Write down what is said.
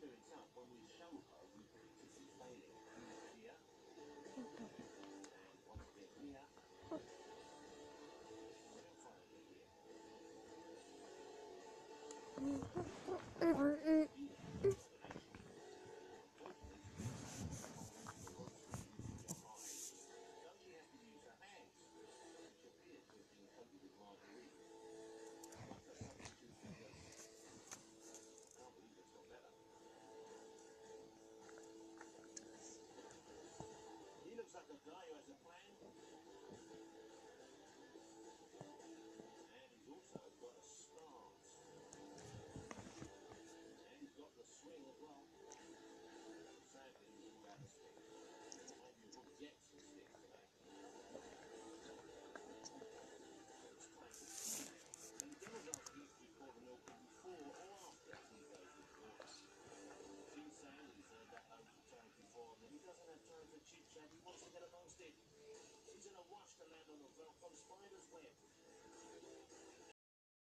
spirits up when we ever